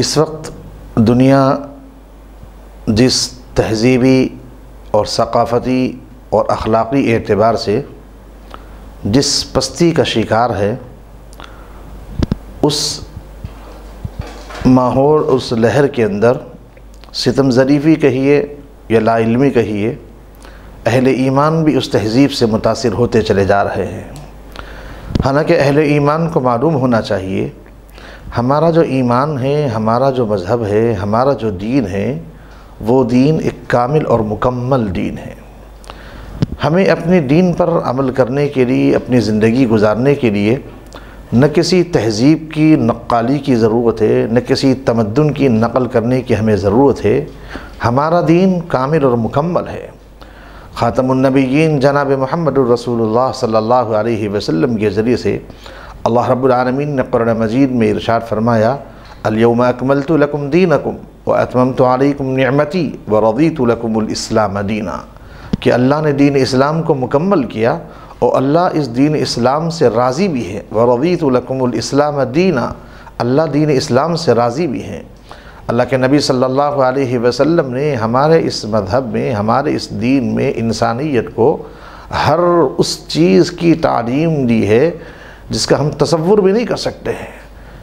इस वक्त दुनिया जिस तहजीबी और सकाफ़ती और अखलाक़ी एतबार से जिस पस्ती का शिकार है, उस माहौल, उस लहर के अंदर सितम ज़रीफ़ी कहिए या लाइलमी कहिए, अहल ईमान भी उस तहजीब से मुतासर होते चले जा रहे हैं। हालाँकि अहल ईमान को मालूम होना चाहिए हमारा जो ईमान है, हमारा जो मज़हब है, हमारा जो दीन है, वो दीन एक कामिल और मुकम्मल दीन है। हमें अपने दीन पर अमल करने के लिए, अपनी ज़िंदगी गुजारने के लिए न किसी तहज़ीब की नक्काली की ज़रूरत है, न किसी तमद्दन की नकल करने की हमें ज़रूरत है। हमारा दीन कामिल और मुकम्मल है। ख़ातमुन्नबीन जनाब महमद रसूलुल्लाह सल्लल्लाहु अलैहि वसल्लम के ज़रिए से अल्लाह रब्बुल ने कुरान मजीद में इरशाद फरमाया, अलयौम अकमलतु लकुम दीनकुम व अतममतु अलैकुम निअमती व रदीतु लकुमुल इस्लाम दीना। कि अल्लाह ने दीन इस्लाम को मुकम्मल किया और अल्लाह इस दीन इस्लाम से राज़ी भी है। व लकुमुल इस्लाम दीना, अल्लाह दीन इस्लाम से राज़ी भी हैं। अल्लाह के नबी सल्लल्लाहु अलैहि वसल्लम ने हमारे इस मज़हब में, हमारे इस दीन में इंसानियत को हर उस चीज़ की तालीम दी है जिसका हम तसव्वुर भी नहीं कर सकते हैं।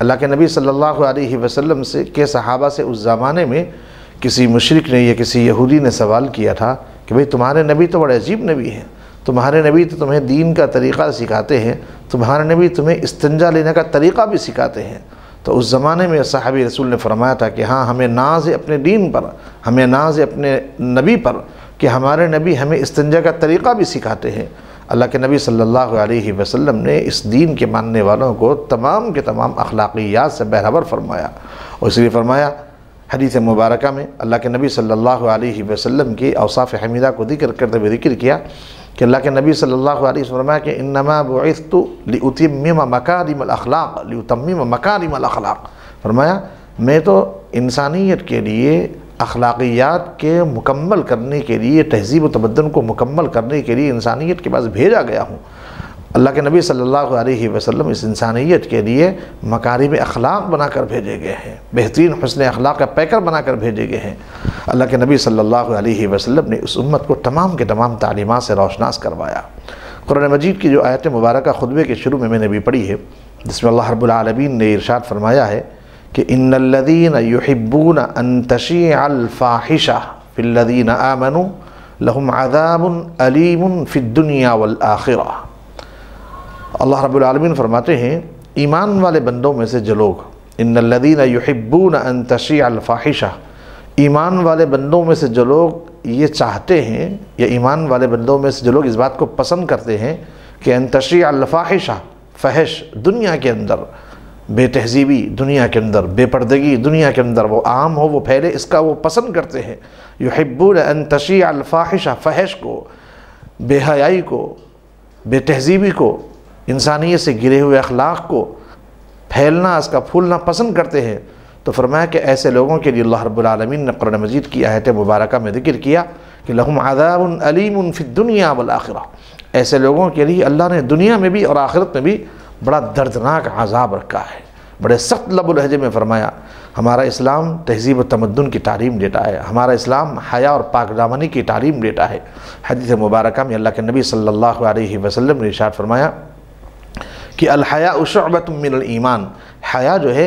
अल्लाह के नबी सल्लल्लाहु अलैहि वसल्लम से, के सहाबा से उस ज़माने में किसी मशरक ने या किसी यहूदी ने सवाल किया था कि भाई तुम्हारे नबी तो बड़े अजीब नबी हैं। तुम्हारे नबी तो तुम्हें दीन का तरीक़ा सिखाते हैं। तुम्हारे नबी तुम्हें इस्तंजा लेने का तरीक़ा भी सिखाते हैं। तो उस ज़माने में साहबी रसूल ने फरमाया था कि हाँ हमें नाज है अपने दीन पर, हमें नाज है अपने नबी पर कि हमारे नबी हमें इस्तंजा का तरीक़ा भी सिखाते हैं। अल्लाह के नबी सल्लल्लाहु अलैहि वसल्लम ने इस दीन के मानने वालों को तमाम के तमाम अखलाकियात से बहरबर फरमाया। और इसलिए फरमाया, हदीस मुबारक में अल्लाह के नबी सल्लल्लाहु अलैहि वसल्लम की अवसाफ़ हमीदा को ज़िक्र करते हुए ज़िक्र किया कि अल्लाह के नबी सल्लल्लाहु अलैहि वसल्लम फरमाया कि इन्नमा बुइस्तु लिउतिम्मिम मकारिम अखलाक, लिउतम्मिम मकारिम अखलाक। फरमाया, मैं तो इंसानियत के लिए अखलाकियात के मुकम्मल करने के लिए, तहजीब व तमदन को मुकम्मल करने के लिए इंसानियत के पास भेजा गया हूँ। अल्लाह के नबी सल्लल्लाहु अलैहि वसल्लम इस इंसानियत के लिए मकारिम अखलाक बनाकर भेजे गए हैं। बेहतरीन हसन अखलाक का पैकर बनाकर भेजे गए हैं। अल्लाह के नबी सल्लल्लाहु अलैहि वसल्लम ने उस उम्मत को तमाम के तमाम तालीमत से रोशनास करवाया। कुरान मजीद की जो आयत मुबारक खुतबे के शुरू में मैंने भी पढ़ी है, जिसमें अल्लाह रब्बुल आलमीन ने इरशाद फरमाया है कि इन्नल्लज़ीन युहिब्बून अन तशीअल फ़ाहिशा फ़िल्लज़ीन आमनू लहुम अज़ाबुन अलीमुन फ़िद्दुनिया वल आखिरा अल्लाह रब्बुल आलमीन फरमाते हैं ईमान वाले बंदों में से जो लोग इन्नल्लज़ीन युहिब्बून अन तशीअल फ़ाहिशा ईमान वाले बंदों में से जो लोग ये चाहते हैं या ईमान वाले बंदों में से जो लोग इस बात को पसंद करते हैं कि अन तशीअल फ़ाहिशा फ़हश दुनिया के अंदर बेतहजीबी दुनिया के अंदर, बेपर्दगी दुनिया के अंदर, वो आम हो, वो फैले, इसका वो पसंद करते हैं। युहिब्बून अन तशी अलफ़ाहिशा फ़हश को, बेहयाई को, बेतहजीबी को, इंसानियत से गिरे हुए अखलाक को फैलना, इसका फूलना पसंद करते हैं। तो फरमाया कि ऐसे लोगों के लिए अल्लाह ने कुरान मजीद की आयत मुबारक में ज़िक्र किया कि लहुम आदाब अलीम दुनिया वल आखिरा। ऐसे लोगों के लिए अल्लाह ने दुनिया में भी और आखिरत में भी बड़ा दर्दनाक आज़ाब रखा है। बड़े सख्त लब लहजे में फ़रमाया, हमारा इस्लाम तहजीब तमदन की तालीम देता है। हमारा इस्लाम हया और पाकदामनी की तालीम देता है। हदीस मुबारक में अल्लाह के नबी सल्लल्लाहु अलैहि वसल्लम ने इरशाद फरमाया कि अलहया शबत ईमान। हया जो है,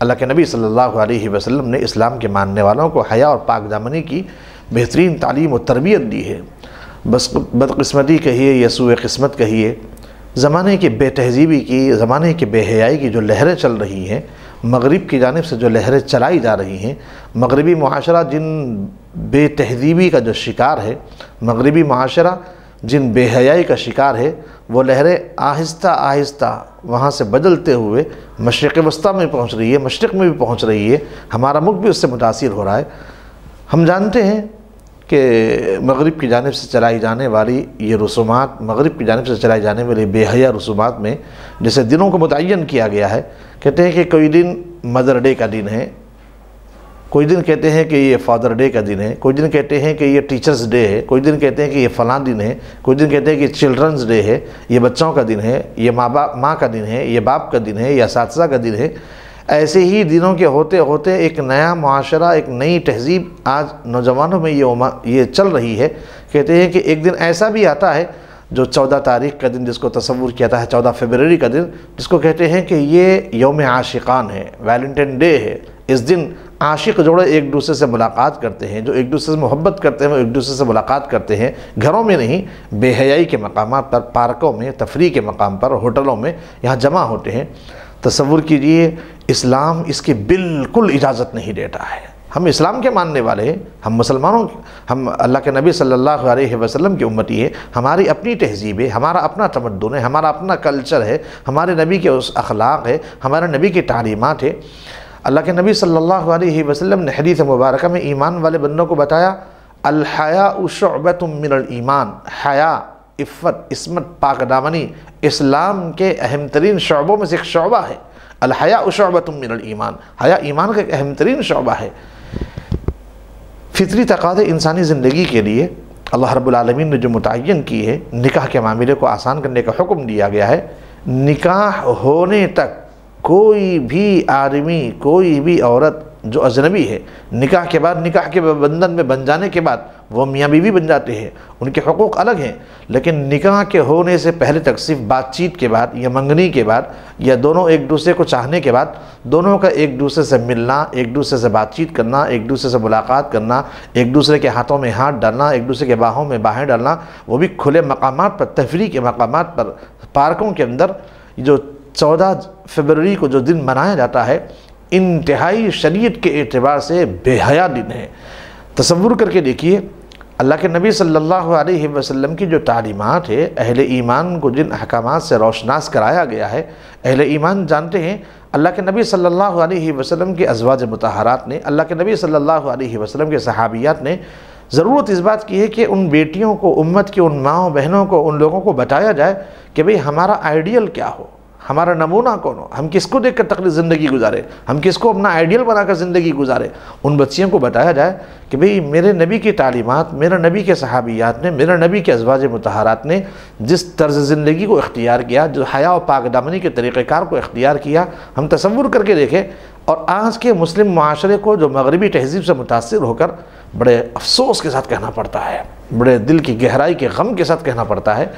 अल्लाह के नबी सल्लल्लाहु अलैहि वसल्लम ने इस्लाम के मानने वालों को हया और पाक दामनी की बेहतरीन तालीम और तरबियत दी है। बस बदकस्मती कहिए या सूए किस्मत कहिए, ज़माने की बेतहजीबी की, ज़माने की बेहयाई की जो लहरें चल रही हैं, मगरिब की जानब से जो लहरें चलाई जा रही हैं, मगरबी माशरा जिन बेतहजीबी का जो शिकार है, मगरबी माशरा जिन बेहयाई का शिकार है, वो लहरें आहिस्ता आहिस्ता वहाँ से बदलते हुए मशरक़ वस्ती में पहुँच रही है, मशरक़ में भी पहुँच रही है, हमारा मुल्क भी उससे मुतासर हो रहा है। हम जानते हैं कि मगरिब की जानब से चलाई जाने वाली ये रसूमात, मगरब की जानब से चलाई जाने वाली बेहया रसूमात में, जैसे दिनों को मुतन किया गया है, कहते हैं कि कोई दिन मदर डे का दिन है, कोई दिन कहते हैं कि ये फादर डे का दिन है, कोई दिन कहते हैं कि ये टीचर्स डे है, कोई दिन कहते हैं कि ये फ़लाँ दिन है, कोई दिन कहते हैं कि चिल्ड्रंस डे है, ये बच्चों का दिन है, ये माँ बाप, माँ का दिन है, ये बाप का दिन है, या इस का दिन है ऐसे ही दिनों के होते होते एक नया माशरा, एक नई तहजीब आज नौजवानों में ये ये चल रही है। कहते हैं कि एक दिन ऐसा भी आता है जो चौदह तारीख का दिन जिसको तस्वूर किया था चौदह फरवरी का दिन, जिसको कहते हैं कि ये योम आशिकान है, वैलेंटाइन डे है। इस दिन आशिक जोड़े एक दूसरे से मुलाकात करते हैं, जो एक दूसरे से मोहब्बत करते हैं, वो एक दूसरे से मुलाकात करते हैं। घरों में नहीं, बेहयाई के मकाम पर, पार्कों में, तफरी के मकाम पर, होटलों में यहाँ जमा होते हैं। तस्वुर कीजिए, इस्लाम इसकी बिल्कुल इजाज़त नहीं देता है। हम इस्लाम के मानने वाले, हम मुसलमानों हम अल्लाह के नबी सल्लल्लाहु अलैहि वसल्लम की उम्मती है हमारी अपनी तहजीब है, हमारा अपना तमद्दन है, हमारा अपना कल्चर है, हमारे नबी के उस अखलाक है, हमारे नबी की तालीमत है। अल्लाह के नबी सल्लल्लाहु अलैहि वसल्लम ने हदीस मुबारक में ईमान वाले बंदों को बताया अलहया मिनल ईमान, हया इफ़्फ़त, इसमत, पाकदामनी, इस्लाम के अहम तरीन शोबों में से एक शोबा है। अलहया मिनल ईमान। हया ईमान का एक अहम तरीन शोबा है। फितरी तकाद इंसानी ज़िंदगी के लिए अल्लाह रब्लमीन ने जो मुतन की है, निकाह के मामले को आसान करने का हुक्म दिया गया है, निकाह होने तक कोई भी आदमी, कोई भी औरत जो अजनबी है, निकाह के बाद, निकाह के बंधन में बन जाने के बाद वो मियाँ बीवी बन जाते हैं, उनके हकूक़ अलग हैं, लेकिन निकाह के होने से पहले तक सिर्फ़ बातचीत के बाद, या मंगनी के बाद, या दोनों एक दूसरे को चाहने के बाद, दोनों का एक दूसरे से मिलना, एक दूसरे से बातचीत करना, एक दूसरे से मुलाकात करना, एक दूसरे के हाथों में हाथ डालना, एक दूसरे के बाहों में बाहें डालना, वो भी खुले मकाम पर तफरी के मकाम पर, पार्कों के अंदर, जो चौदह फरवरी को जो दिन मनाया जाता है, इंतहाई शरीयत के अतबार से बेहया दिन है। तस्वुर करके देखिए अल्लाह के नबी सल्लल्लाहु अलैहि वसल्लम की जो तालीमत है, अहल ईमान को जिन अहकाम से रोशनास कराया गया है, अहल ईमान जानते हैं, अल्लाह के नबी सल्लल्लाहु अलैहि वसल्लम के अजवाज मतहरात ने, अल्लाह के नबी सल्लल्लाहु अलैहि वसल्लम के सहाबियात ने ज़रूरत इस बात की है कि उन बेटियों को, उम्मत की उन माओ बहनों को, उन लोगों को बताया जाए कि भाई हमारा आइडियल क्या हो। हमारा नमूना कौन हो? हम किसको देख कर ज़िंदगी गुजारे? हम किसको अपना आइडियल बनाकर ज़िंदगी गुजारे? उन बच्चियों को बताया जाए कि भाई, मेरे नबी की तालीमत, मेरे नबी के सहाबियात ने, मेरे नबी के अजवाज मतहरात ने जिस तर्ज ज़िंदगी को इख्तियार किया, जो हया और पाकदामनी के तरीक़ार को इख्तियार किया, हम तस्वुर करके देखें और आज के मुस्लिम माशरे को जो मगरबी तहजीब से मुतासर होकर बड़े अफसोस के साथ कहना पड़ता है, बड़े दिल की गहराई के गम के साथ कहना पड़ता है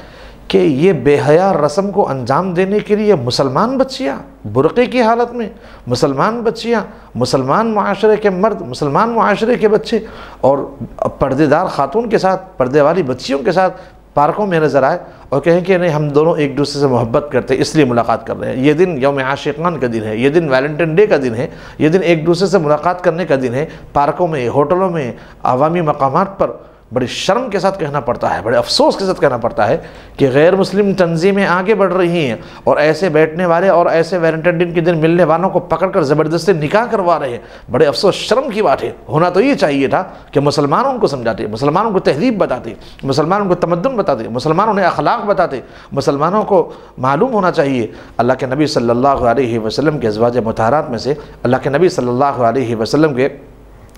कि ये बेहया रस्म को अंजाम देने के लिए मुसलमान बच्चियाँ बुरक़े की हालत में, मुसलमान बच्चियाँ मुसलमान माशरे के मर्द, मुसलमान माशरे के बच्चे और पर्देदार ख़ातून के साथ पर्दे वाली बच्चियों के साथ पार्कों में नज़र आए और कहें कि नहीं, हम दोनों एक दूसरे से मोहब्बत करते हैं इसलिए मुलाकात कर रहे हैं। ये दिन यौम आशिकान का दिन है, ये दिन वैलेंटाइन डे का दिन है, ये दिन एक दूसरे से मुलाकात करने का दिन है। पार्कों में, होटलों में आवामी मकाम पर बड़ी शर्म के साथ कहना पड़ता है, बड़े अफसोस के साथ कहना पड़ता है कि गैर मुस्लिम तंजीमें आगे बढ़ रही हैं और ऐसे बैठने वाले और ऐसे वैलेंटाइन के दिन मिलने वालों को पकड़कर ज़बरदस्ती निकाह करवा रहे हैं। बड़े अफसोस, शर्म की बात है। होना तो ये चाहिए था कि मुसलमानों को समझाते, मुसलमानों को तहजीब बताते, मुसलमानों को तमदन बताते, मुसलमानों ने अखलाक बताते। मुसलमानों को मालूम होना चाहिए, अल्लाह के नबी सल्लल्लाहु वसलम के अजवाज मतहरात में से अल्लाह के नबी सल्ला वसलम के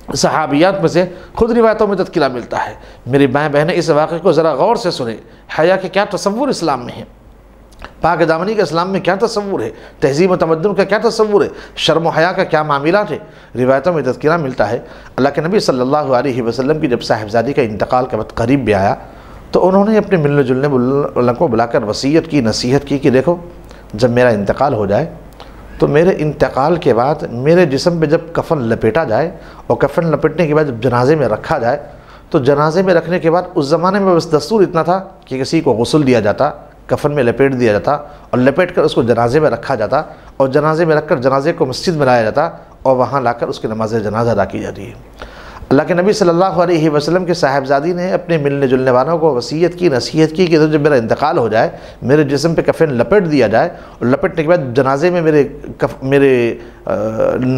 सहाबियात में से खुद रिवायतों में तत्किला मिलता है। मेरी बाएँ बहनें इस वाक़े को ज़रा गौर से सुने। हया के क्या तस्वूर इस्लाम में है? पाक दामनी के इस्लाम में क्या तस्वुर है? तहजीब तमदन का क्या तस्वूर है? शर्म हया का क्या मामला है? रिवायतों में तस्करा मिलता है। अल्लाह के नबी सल्लल्लाहु अलैहि वसल्लम की जब साहिबजादी का इंतकाल का वक्त करीब भी आया तो उन्होंने अपने मिलने जुलने को बुलाकर वसीयत की, नसीहत की कि देखो, जब मेरा इंतकाल हो जाए तो मेरे इंतकाल के बाद मेरे जिसम पे जब कफन लपेटा जाए और कफन लपेटने के बाद जब जनाजे में रखा जाए तो जनाजे में रखने के बाद उस ज़माने में बस दस्तूर इतना था कि किसी को गसल दिया जाता, कफन में लपेट दिया जाता और लपेट कर उसको जनाजे में रखा जाता और जनाजे में रख कर जनाजे को मस्जिद में लाया जाता और वहाँ लाकर उसकी नमाज़ जनाजा अदा की जाती। है अल्लाह के नबी सल्लल्लाहु अलैहि वसल्लम के साहबजादी ने अपने मिलने जुलने वालों को वसीयत की, नसीहत की कि तो जब मेरा इंतकाल हो जाए, मेरे जिसम पे कफन लपेट दिया जाए और लपेटने के बाद जनाजे में मेरे कफ, मेरे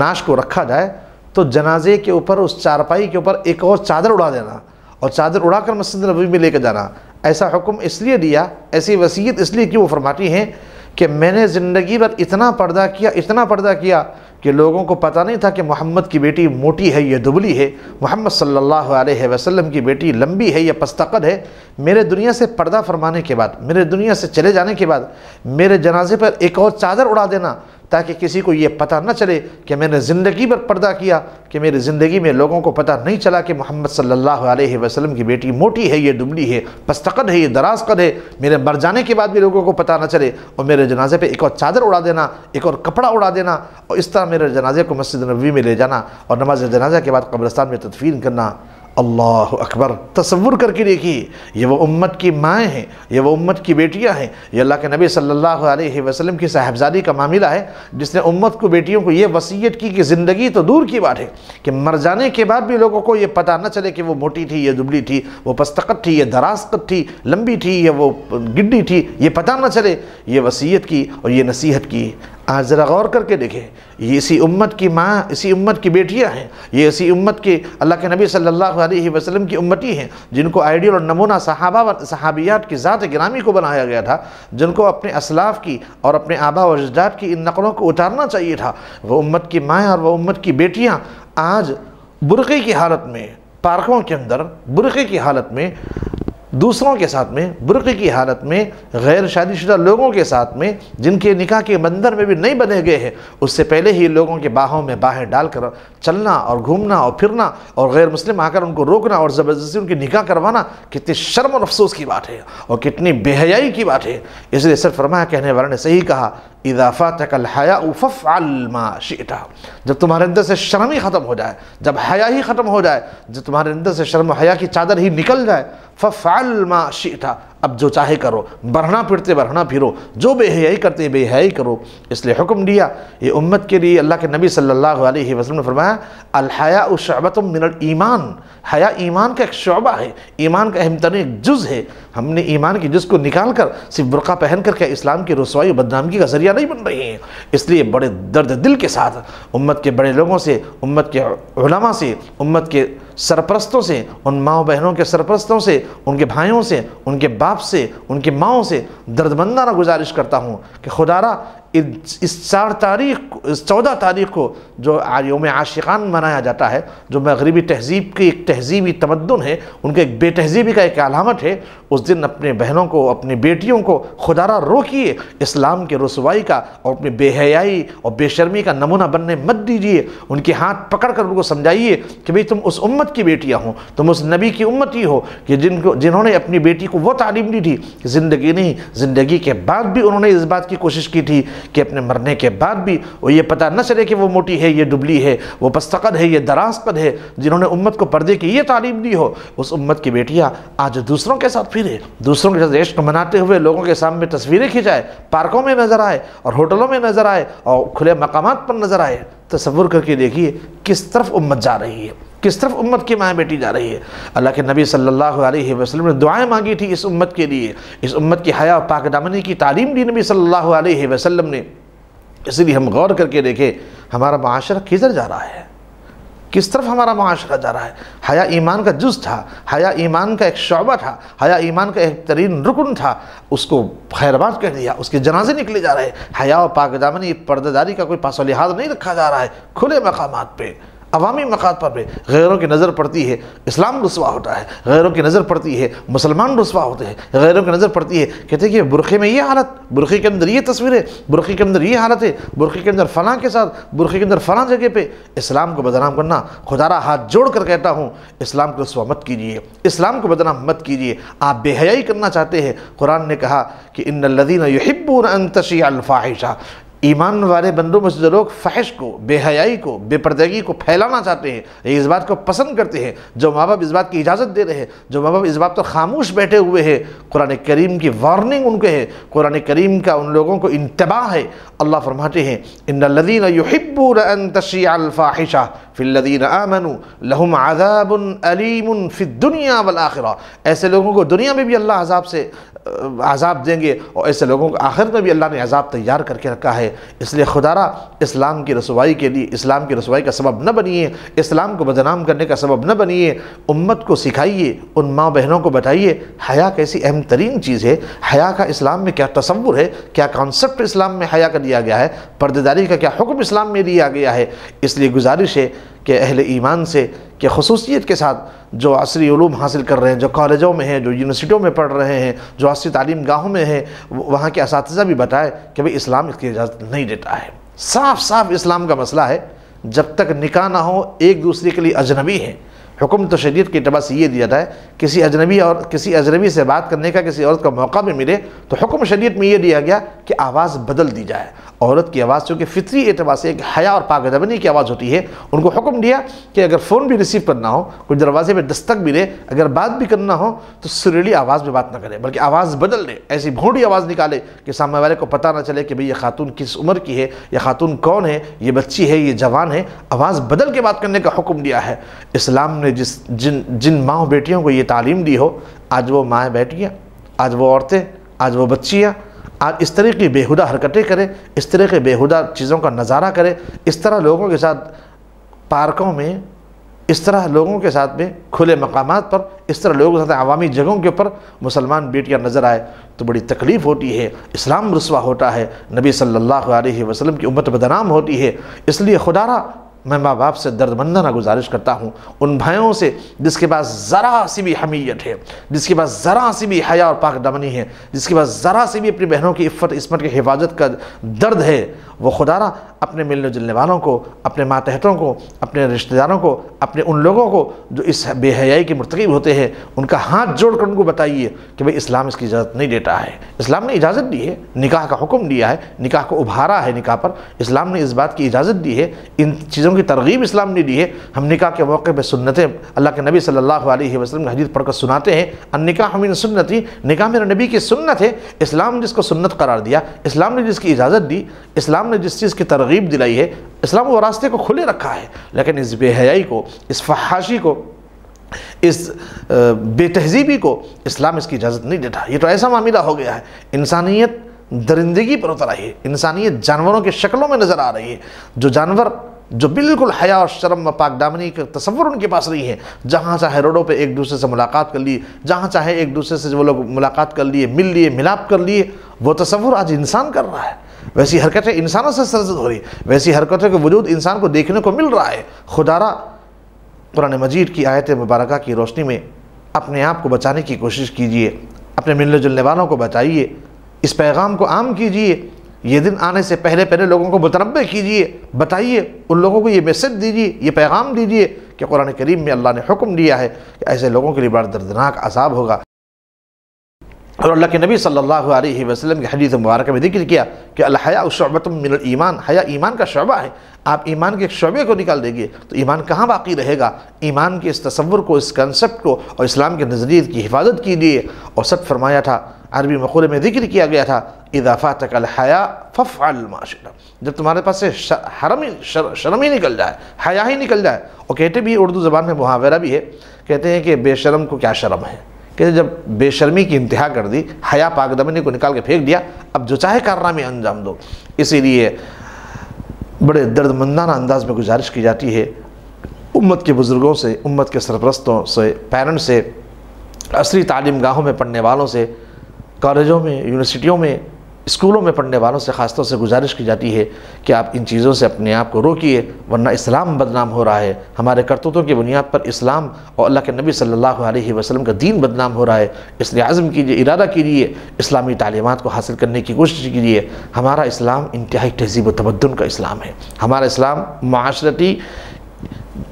नाश को रखा जाए तो जनाजे के ऊपर, उस चारपाई के ऊपर एक और चादर उड़ा देना और चादर उड़ा कर मस्जिद नबी में लेकर जाना। ऐसा हुक्म इसलिए दिया, ऐसी वसीयत इसलिए कि वो फरमाती हैं कि मैंने ज़िंदगी भर इतना पर्दा किया, इतना पर्दा किया कि लोगों को पता नहीं था कि मोहम्मद की बेटी मोटी है या दुबली है, मोहम्मद सल्लल्लाहु अलैहि वसल्लम की बेटी लंबी है या पस्तकद है, मेरे दुनिया से पर्दा फरमाने के बाद, मेरे दुनिया से चले जाने के बाद, मेरे जनाजे पर एक और चादर उड़ा देना ताकि किसी को ये पता न चले कि मैंने ज़िंदगी पर पर्दा किया, कि मेरी ज़िंदगी में लोगों को पता नहीं चला कि मोहम्मद सल्लल्लाहु अलैहि वसल्लम की बेटी मोटी है, ये दुबली है पस्तकद है, ये दराज कद है। मेरे मर जाने के बाद भी लोगों को पता न चले। और मेरे जनाजे पे एक और चादर उड़ा देना, एक और कपड़ा उड़ा देना, और इस तरह मेरे जनाजे को मस्जिद नबी में ले जाना और नमाज़ जनाजा के बाद कब्रस्तान में तदफीन करना। अल्लाह अकबर। तस्वुर करके देखिए, ये वो उम्मत की माएँ हैं, ये वो उम्मत की बेटियाँ हैं। ये अल्लाह के नबी सल्लल्लाहु अलैहि वसल्लम की साहबजादी का मामला है, जिसने उम्मत को, बेटियों को ये वसीयत की, कि ज़िंदगी तो दूर की बात है, कि मर जाने के बाद भी लोगों को ये पता न चले कि वो मोटी थी, ये दुबली थी, वो पस्तकत थी, ये दराजकत थी, लंबी थी, या वो गिड्डी थी, ये पता न चले, ये वसीयत की और ये नसीहत की। आज ज़रा गौर करके देखें, ये इसी उम्मत की माँ, इसी उम्मत की बेटियाँ हैं, ये इसी उम्मत के अल्लाह के नबी सल्लल्लाहु अलैहि वसल्लम की उम्मती हैं, जिनको आइडियल और नमूना सहाबा व सहाबियात की ज़ात गिरामी को बनाया गया था, जिनको अपने असलाफ की और अपने आबा व अजदाद की इन नकलों को उतारना चाहिए था। वह उम्मत की माएँ और वह उम्मत की बेटियाँ, आज बुरक़े की हालत में पार्कों के अंदर बुरक़े की हालत में दूसरों के साथ में, बुरक़े की हालत में गैर शादीशुदा लोगों के साथ में, जिनके निकाह के मंदिर में भी नहीं बने गए हैं, उससे पहले ही लोगों के बाहों में बाहें डालकर चलना और घूमना और फिरना और गैर मुस्लिम आकर उनको रोकना और ज़बरदस्ती उनकी निकाह करवाना कितनी शर्म और अफसोस की बात है और कितनी बेहयाई की बात है। इसलिए सर फरमाया कहने वाले ने सही कहा इजाफ़ा तकल हया फ़फ़ालमा शीटा जब तुम्हारे अंदर से शर्म ही ख़त्म हो जाए, जब हया ही ख़त्म हो जाए, जब तुम्हारे अंदर से शर्म हया की चादर ही निकल जाए फ़फ़ालमा था अब जो चाहे करो। बढ़ना फिरते बढ़ना फिरो। जो बेहयाई करते बेहयाई करो। इसलिए हुक्म दिया। ये उम्मत के लिए अल्लाह के नबी सल्लल्लाहु अलैहि वसल्लम ने फरमाया अलहया शबत मिनल ईमान। हया ईमान का एक शोबा है। ईमान का अहम एक जुज़ है। हमने ईमान की जिसको निकाल कर सिर्फ़ बुरका पहन कर क्या इस्लाम की रसवाई बदनामगी का ज़रिया नहीं बन रही है? इसलिए बड़े दर्द दिल के साथ उम्मत के बड़े लोगों से, उम्मत के उलमा से, उम्मत के सरपरस्तों से, उन माओ बहनों के सरपरस्तों से, उनके भाइयों से, उनके बाप से, उनकी माओ से दर्दमंदाना गुजारिश करता हूँ कि खुदारा इस चार तारीख इस चौदह तारीख को जो योम आशिकान मनाया जाता है, जो मगरबी तहज़ीब की एक तहज़ीबी तमदन है, उनके एक बेतहज़ीबी का एक अलामत है, उस दिन अपने बहनों को, अपनी बेटियों को खुदारा रोकिए, इस्लाम के रसवाई का और अपनी बेहयाई और बेशर्मी का नमूना बनने मत दीजिए, उनके हाथ पकड़ कर उनको समझाइए कि भाई तुम उस उम्मत की बेटियाँ हो, तुम उस नबी की उम्मत ही हो, कि जिनको, जिन्होंने अपनी बेटी को वो तालीम दी थी ज़िंदगी नहीं, ज़िंदगी के बाद भी उन्होंने इस बात की कोशिश की थी कि अपने मरने के बाद भी वो ये पता न चले कि वो मोटी है, ये दुबली है, वो पस्तकद है, ये दराजकद है, जिन्होंने उम्मत को पर्दे की ये तालीम दी हो, उस उम्मत की बेटियाँ आज दूसरों के साथ फिरे, दूसरों के साथ इश्क मनाते हुए लोगों के सामने तस्वीरें खिंचाए, पार्कों में नज़र आए और होटलों में नज़र आए और खुले मकाम पर नज़र आए। तस्वुर करके देखिए किस तरफ़ उम्मत जा रही है। किस तरफ़ उम्मत की माँ बेटी जा रही है? अल्लाह के नबी सल्लल्लाहु अलैहि वसल्लम ने दुआएँ मांगी थी इस उम्मत के लिए। इस उम्मत की हया पाक दामनी की तालीम दी नबी सल्लल्लाहु अलैहि वसल्लम ने। इसलिए हम गौर करके देखें, हमारा माशरा किधर जा रहा है? किस तरफ़ हमारा माशरा जा रहा है? हया ईमान का जुज था, हया ईमान का एक शोबा था, हया ईमान का एक तरीन रुकन था, उसको खैरबाद कर दिया, उसके जनाजे निकले जा रहे हैं। हया और पाक दामनी पर्दादारी का कोई पास लिहाज नहीं रखा जा रहा है, खुले मकाम पे। अवामी मकात पर भी गैरों की नज़र पड़ती है, इस्लाम रसवा होता है, गैरों की नज़र पड़ती है, मुसलमान रसवा होते हैं, गैरों की नज़र पड़ती है। कहते हैं कि बुरखे में ये हालत, बुरखे के अंदर ये तस्वीर है बुरखे के अंदर ये हालत है, बुरखे के अंदर फ़लाँ के साथ, बुरखे के अंदर फ़लाँ जगह पर इस्लाम को बदनाम करना, खुदारा हाथ जोड़ कर कहता हूँ, इस्लाम को रसवा मत कीजिए, इस्लाम को बदनाम मत कीजिए। आप बेहयाई करना चाहते हैं। कुरान ने कहा कि इन लदीन युहिब्बून अन तशी अल्फ़ाहिशा ईमान वाले बंदों में से जो लोग फहश को, बेहयाई को, बेपर्दगी को फैलाना चाहते हैं इस बात को पसंद करते हैं, जो माँ बाप इस बात की इजाज़त दे रहे हैं, जो माँ बाप इस बात पर तो खामोश बैठे हुए हैं, कुरान करीम की वार्निंग उनके है, कुरान करीम का उन लोगों को इंतबा है। अल्लाह फरमाते हैं इन लदीन युहिब्बून तशीफ़ाहिशा फ़िल्लदीन आमनु लहुम आज़ाबुन अलीमुन फ़िद्दुनिया वल आखिरा। ऐसे लोगों को दुनिया में भी अल्लाह अजाब से अजाब देंगे और ऐसे लोगों को आखिर में भी अल्लाह ने अजाब तैयार करके रखा है। इसलिए खुदारा इस्लाम की रसवाई के लिए, इस्लाम की रसवाई का सबब न बनिए, इस्लाम को बदनाम करने का सबब न बनिए, उम्मत को सिखाइए, उन माँ बहनों को बताइए, हया कैसी अहम तरीन चीज़ है, हया का इस्लाम में क्या तस्वुर है, क्या कॉन्सेप्ट इस्लाम में हया का दिया गया है, पर्देदारी का क्या हुक्म इस्लाम में दिया गया है। इसलिए गुजारिश है कि अहल ईमान से कि खसूसियत के साथ जो असरी हासिल कर रहे हैं, जो कॉलेजों में हैं, जो यूनिवर्सिटियों में पढ़ रहे हैं, जो असरी तालीम गाहों में हैं वहाँ के इस भी बताए कि भाई इस्लाम इसकी इजाज़त नहीं देता है। साफ़ साफ़ इस्लाम का मसला है, जब तक निका ना हो, एक दूसरे के लिए अजनबी हैं। हुक्म तो शरीत के अतबा से ये दिया था किसी अजनबी और किसी अजनबी से बात करने का, किसी औरत का मौका भी मिले तो हुक्म शरीत में ये दिया गया कि आवाज़ बदल दी जाए। औरत की आवाज़, चूँकि फितरी एतबार से एक हया और पागदबनी की आवाज़ होती है, उनको हुक्म दिया कि अगर फ़ोन भी रिसीव करना हो, कोई दरवाजे में दस्तक भी दे, अगर बात भी करना हो तो सुरीली आवाज़ में बात ना करें, बल्कि आवाज़ बदल दे, ऐसी भोंडी आवाज़ निकाले कि सामने वाले को पता ना चले कि भाई ये खातून किस उम्र की है यह खातून कौन है, ये बच्ची है, ये जवान है। आवाज़ बदल के बात करने का हुक्म दिया है। इस्लाम ने जिस जिन जिन माँ बेटियों को ये तालीम दी हो, आज वो माएँ बेटियाँ आज वो औरतें, आज वो बच्चियाँ आज इस तरह की बेहुदा हरकतें करें, इस तरह के बेहुदा चीज़ों का नज़ारा करें, इस तरह लोगों के साथ पार्कों में, इस तरह लोगों के साथ में खुले मकाम पर, इस तरह लोगों के साथ अवामी जगहों के ऊपर मुसलमान बेटियाँ नज़र आए तो बड़ी तकलीफ़ होती है, इस्लाम रसवा होता है, नबी सल्लल्लाहु अलैहि वसल्लम की उम्मत बदनाम होती है, इसलिए खुदारा मैं माँ बाप से दर्द बंदना गुजारिश करता हूँ। उन भाइयों से जिसके पास ज़रा सी भी हमीयत है, जिसके पास ज़रा सी भी हया और पाक दमनी है, जिसके पास ज़रा सी भी अपनी बहनों की इफ़त इसमत की हिफाजत का दर्द है, वो खुदारा अपने मिलने जुलने वालों को, अपने मातहतों को, अपने रिश्तेदारों को, अपने उन लोगों को जो इस बेहयाई के मरतकब होते हैं, उनका हाथ जोड़ कर उनको बताइए कि भाई इस्लाम इसकी इजाज़त नहीं देता है। इस्लाम ने इजाज़त दी है, निकाह का हुक्म दिया है, निकाह को उभारा है, निकाह पर। इस्लाम ने इस बात की इजाज़त दी है, इन चीज़ों की तरगीब इस्लाम ने दी है। हम निका के मौके पर सुन्नतें अल्लाह के नबी सल्लल्लाहु अलैहि वसल्लम पढ़कर सुनाते हैं। अन निकाह हमीन सुन्नति, निकाह मेरे नबी की सुन्नत है। इस्लाम ने जिसको सुन्नत करार दिया, इस्लाम ने जिसकी इजाज़त दी, इस्लाम ने जिस चीज़ की तरगीब दिलाई है, इस्लाम वो रास्ते को खुले रखा है। लेकिन इस बेहयाई को, इस फहाशी को, इस बेतहजीबी को इस्लाम इसकी इजाज़त नहीं देता ये तो ऐसा मामला हो गया है। इंसानियत दरिंदगी पर उतर आई है। इंसानियत जानवरों की शक्लों में नज़र आ रही है। जो जानवर जो बिल्कुल हया और शर्म व पाकदामनी का तस्वर उनके पास नहीं है। जहाँ चाहे रोडों पे एक दूसरे से मुलाकात कर लिए, जहाँ चाहे एक दूसरे से वो लोग मुलाकात कर लिए, मिल लिए, मिलाप कर लिए, वो तस्वुर आज इंसान कर रहा है। वैसी हरकतें इंसानों से सरजद हो रही वैसी हरकतों के वजूद इंसान को देखने को मिल रहा है। खुदारा कुरान मजीद की आयत मुबारक की रोशनी में अपने आप को बचाने की कोशिश कीजिए। अपने मिलने जुलने वालों को बचाइए। इस पैगाम को आम कीजिए। ये दिन आने से पहले पहले लोगों को मुतरबे कीजिए, बताइए, उन लोगों को ये मैसेज दीजिए, ये पैगाम दीजिए कि कुरान करीम में अल्लाह ने हुक्म दिया है कि ऐसे लोगों के लिए बड़ा दर्दनाक अजाब होगा। और अल्लाह के नबी सल्लल्लाहु अलैहि वसल्लम की हदीस मुबारक में ज़िक्र किया कि मिनल ईमान, हया ईमान का शोबा है। आप ईमान के एक शोबे को निकाल देंगे तो ईमान कहाँ बाकी रहेगा? ईमान के इस तस्वुर को, इस कंसेप्ट को और इस्लाम के नज़रिए की हिफाजत कीजिए। और सच फरमाया था अरबी मकूल में ज़िक्र किया गया था इदाफ़ा तकल हया फ़फ़ाशरा जब तुम्हारे पास से हरम ही शर, शर्म ही निकल जाए हया ही निकल जाए और कहते भी उर्दू ज़बान में मुहावरा भी है कहते हैं कि बेशरम को क्या शर्म है? कि जब बेशर्मी की इंतहा कर दी हया पाकदमनी को निकाल के फेंक दिया अब जो चाहे कारनामे अंजाम दो। इसीलिए बड़े दर्दमंदाना अंदाज में गुजारिश की जाती है उम्मत के बुज़ुर्गों से उम्मत के सरपरस्तों से पेरेंट्स से असली तालीम गाहों में पढ़ने वालों से कॉलेजों में, यूनिवर्सिटियों में, स्कूलों में पढ़ने वालों से ख़ासतौर से गुजारिश की जाती है कि आप इन चीज़ों से अपने आप को रोकिए, वरना इस्लाम बदनाम हो रहा है। हमारे करतूतों की बुनियाद पर इस्लाम और अल्लाह के नबी सल्लल्लाहु अलैहि वसल्लम का दीन बदनाम हो रहा है। इसलिए आज़म कीजिए, इरादा कीजिए, इस्लामी तालीमत को हासिल करने की कोशिश कीजिए। हमारा इस्लाम इंतहाई तहजीब तमदन का इस्लाम है। हमारा इस्लाम माशरती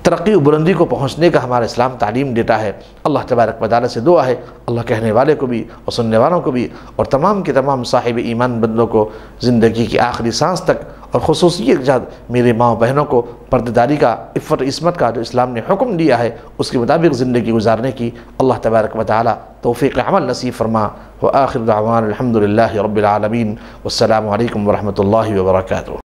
तरक्की बुलंदी को पहुँचने का हमारा इस्लाम तालीम देता है। अल्लाह तबारक वाली से दुआ है। अल्लाह कहने वाले को भी और सुनने वालों को भी और तमाम के तमाम साहिब ईमान बंदों को ज़िंदगी की आखिरी सांस तक और खसूसियत जात मेरे माओ बहनों को पर्ददारी का इफ़त इसमत का जो इस्लाम ने हुक्म दिया है, उसके मुताबिक ज़िंदगी गुजारने की अल्लाह तबारक वाली तोफ़ी अमल नसीब फरमा। व आखिर दावान अलहमदिल्ला रबालमीन वरहमल वर्का